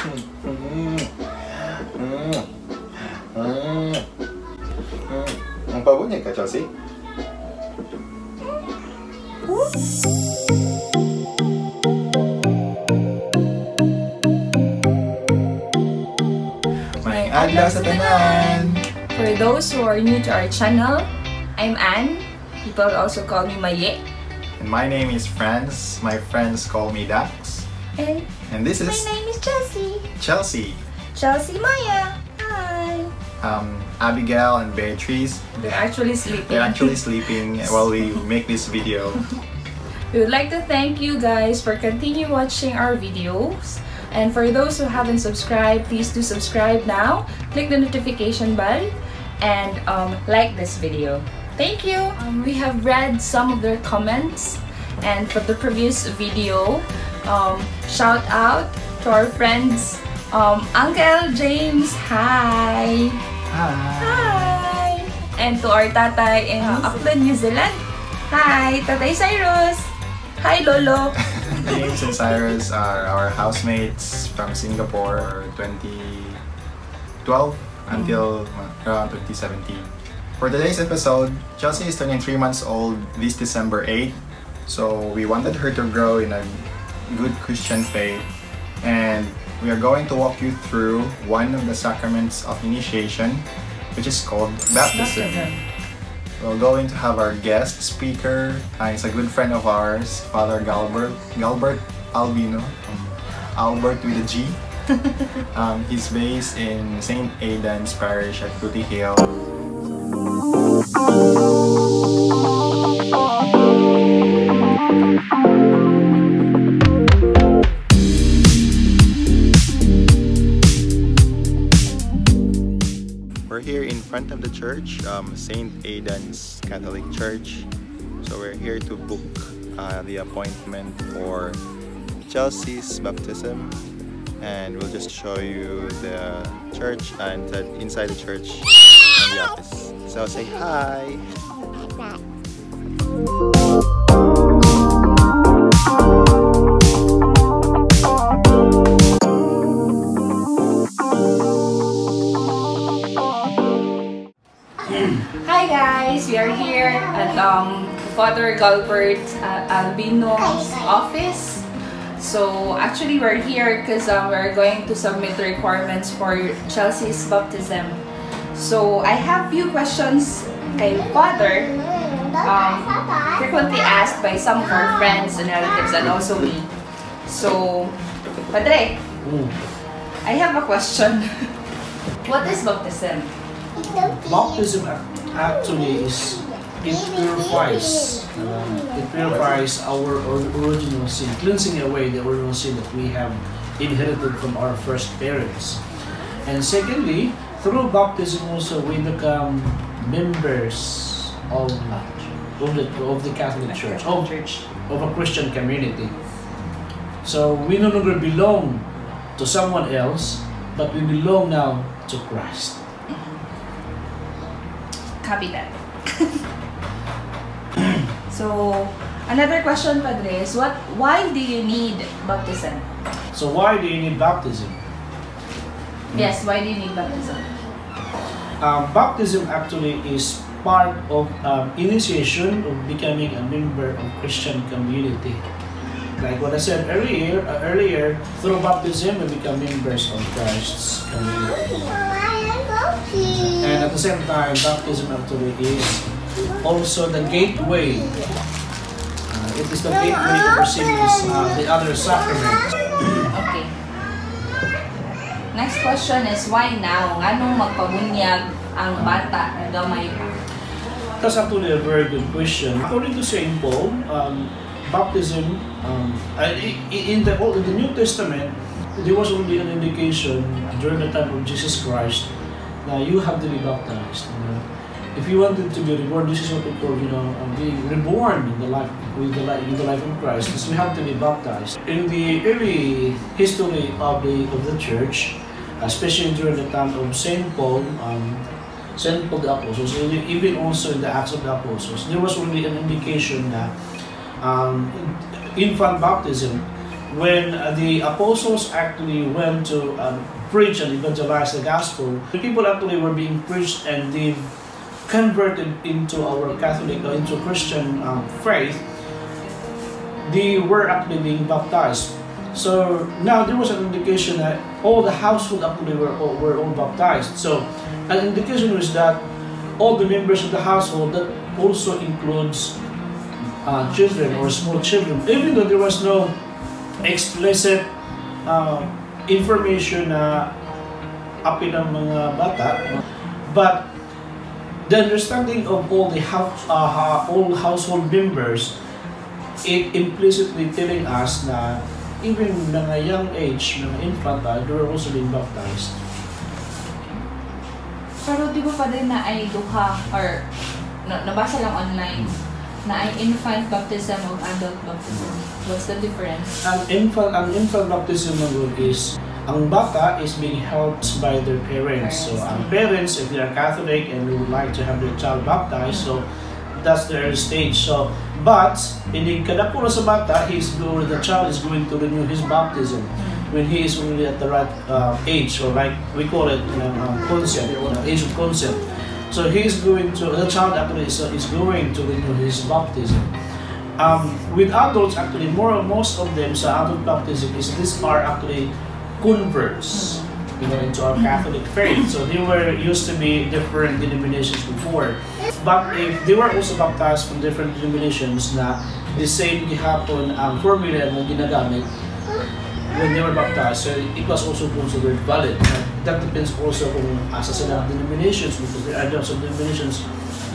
Ang pabunya ka, Chelsea? May adlaw sa tanan! For those who are new to our channel, I'm Anne. People also call me Maye. And my name is Franz. My friends call me Dax. And And this is... my name is Chelsea. Chelsea. Chelsea Maya. Hi. Um, Abigail and Beatriz. They're actually sleeping. They're actually sleeping while we make this video. We would like to thank you guys for continue watching our videos. And for those who haven't subscribed, please do subscribe now. Click the notification bell and um, like this video. Thank you. Um, we have read some of their comments and for the previous video, um, shout out to our friends, um, Uncle James. Hi. Hi. Hi! And to our tatay in Auckland, New Zealand. Hi, Tatay Cyrus! Hi, Lolo! James and Cyrus are our housemates from Singapore 2012 until around 2017. For today's episode, Chelsea is turning 3 months old this December 8. So we wanted her to grow in a good Christian faith and we are going to walk you through one of the sacraments of initiation which is called baptism. We're going to have our guest speaker. Uh, he's a good friend of ours, Father Galbert, Galbert Albino, um, Albert with a G. um, he's based in St. Aidan's Parish at Rooty Hill. We're here in front of the church, um, St. Aidan's Catholic Church. So we're here to book uh, the appointment for Chelsea's baptism. And we'll just show you the church and inside the church and the office. So say. Hi Father Galbert uh, Albino's office. So actually we're here because um, we're going to submit the requirements for Chelsea's baptism. So I have few questions kay Father um, frequently asked by some of our friends and relatives and also me. So, Padre, I have a question. what is baptism? Baptism actually is it purifies um, it purifies our original sin, cleansing away the original sin that we have inherited from our first parents. And secondly, through baptism also we become members of of the, of the Catholic Church, of, Church. of a Christian community. So we no longer belong to someone else, but we belong now to Christ. Copy that. so, another question, Padre, is what? Why do you need baptism? So why do you need baptism? Yes, why do you need baptism? Um, baptism actually is part of um, initiation of becoming a member of Christian community. Like what I said earlier, uh, earlier through baptism we become members of Christ's community. And at the same time, baptism actually is also the gateway. Uh, it is the gateway to receive uh, the other sacraments. Okay. Next question is why now? Anong magpabunyag ang bata gamay pa? That's actually a very good question. According to Saint Paul, um, baptism um, in the in the New Testament, there was only an indication during the time of Jesus Christ that you have to be baptized. you know. If you wanted to be reborn, this is what we call, you know, um, being reborn in the life with the life, in the life of Christ. Is we have to be baptized. In the early history of the of the church, especially during the time of Saint Paul, um, Saint Paul the Apostles, and even also in the Acts of the Apostles, there was only an indication that um, infant baptism when uh, the apostles actually went to um, preach and evangelize the gospel, the people actually were being preached and they converted into our Catholic or into Christian um, faith. They were actually being baptized. So now there was an indication that all the household actually were all, were all baptized. So an indication was that all the members of the household that also includes uh, children or small children, even though there was no explicit uh, information na api ng mga bata, but the understanding of all the house, uh, all household members, it implicitly telling us na even mga young age, mga infant, they were also being baptized. Pero di ba pa din na ay duha or na, nabasa lang online na ay infant baptism o adult baptism. What's the difference? Ang infant, ang infant baptism is ang bata is being helped by their parents. So, ang parents, if they are Catholic and they would like to have their child baptized, so that's their stage. So, but, in the po sa bata, he's going, the child is going to renew his baptism when he is only at the right uh, age, or like we call it, you know, um, consent, you know, age of consent. So he's going to, the child actually is, uh, is going to renew his baptism. Um, with adults, actually, more most of them sa adult baptism is these are actually converts, you know, into our Catholic faith. So they were used to be different denominations before. But if they were also baptized from different denominations na the same gihapon ang formula na ginagamit when they were baptized, so it was also considered valid. That depends also kung asa sila ang denominations because there are some denominations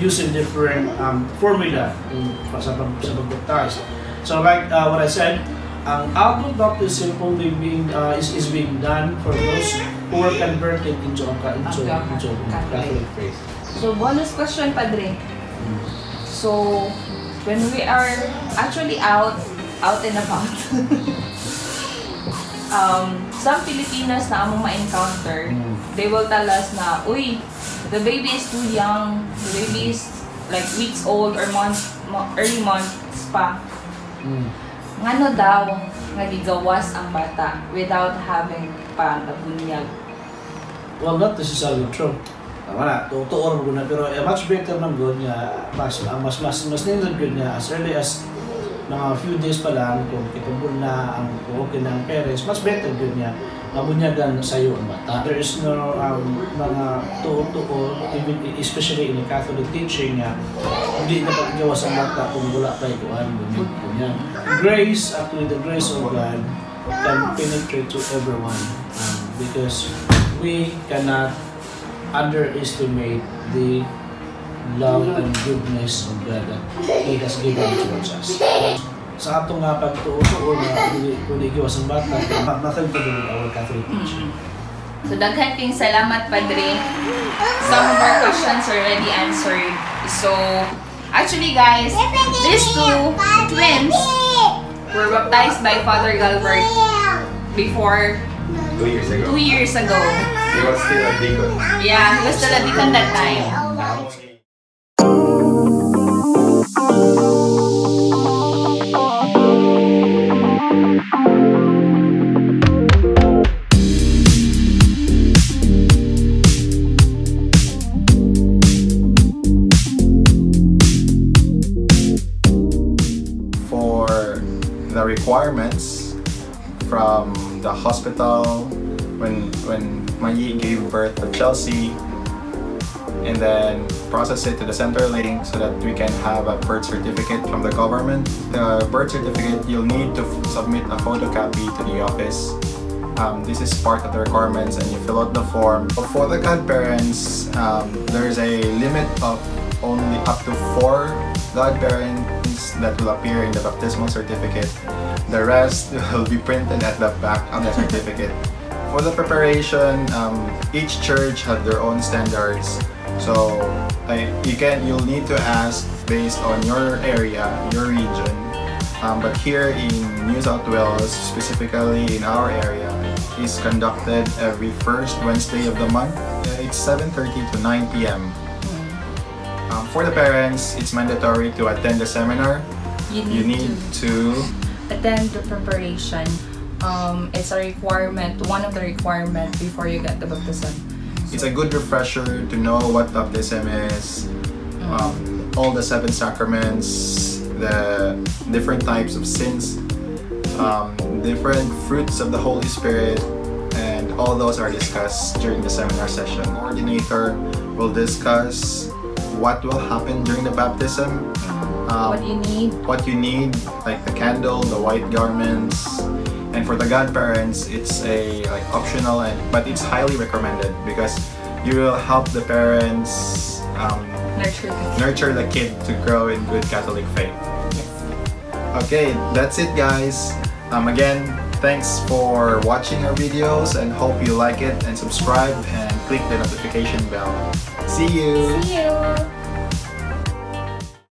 using different um, formula in, sa, sa pagbaptize. So like uh, what I said, ang adult baptism only being uh, is, is being done for those who were converted into into, into, Catholic faith. So, bonus question, Padre. So, when we are actually out, out and about, um, some Filipinos na among ma-encounter, Mm. they will tell us na, uy, the baby is too young, the baby is like weeks old or months, mo- early months pa. Mm. Ngano daw nga gigawas ang bata without having pa nabunyag? Well, not necessarily true. Tama na, totoo rin na, pero eh, much better ng good nga, mas, ah, mas, mas, mas nindot good nga, as early as mga few days pa lang, kung capable na ang okay ng parents, mas better good nga, mabunyagan sa iyo ang bata. There is no um, mga tuo-tuo, even especially in the Catholic teaching nga, hindi na paggawas ang bata kung wala pa ikuan, bunyan. Grace, actually the grace of God, can penetrate to everyone um, because we cannot underestimate the love and goodness of God that He has given towards us. Sa atong nga pagtuo-tuo na kung igiwas ang bata, nothing to do with our Catholic teaching. So, daghan king salamat, Padre. Some of our questions already answered. So, actually guys, these two twins were baptized by Father Galbert before Two years ago. two years ago. He was still a deacon. Yeah, he was still a deacon that time. Requirements from the hospital when when Mayi gave birth to Chelsea and then process it to the Centrelink so that we can have a birth certificate from the government. The birth certificate, you'll need to submit a photocopy to the office. Um, this is part of the requirements and you fill out the form. For the godparents, um, there's a limit of only up to four godparents that will appear in the baptismal certificate. The rest will be printed at the back of the certificate. For the preparation, um, each church have their own standards. So I, you can you'll need to ask based on your area, your region. Um, but here in New South Wales, specifically in our area, is conducted every first Wednesday of the month. Uh, It's 7:30 to 9 p.m. Um, for the parents, it's mandatory to attend the seminar. You need, You need to to attend the preparation um, it's a requirement, one of the requirement before you get the baptism. It's a good refresher to know what baptism is, um, all the seven sacraments, the different types of sins, um, different fruits of the Holy Spirit, and all those are discussed during the seminar session. Coordinator will discuss what will happen during the baptism, um, what you need. what you need, like the candle, the white garments, and for the godparents, it's a like optional, and but it's highly recommended because you will help the parents um, Nurture the nurture the kid to grow in good Catholic faith. Okay, that's it, guys. Um, again, thanks for watching our videos, and hope you like it and subscribe and click the notification bell. See you. See you!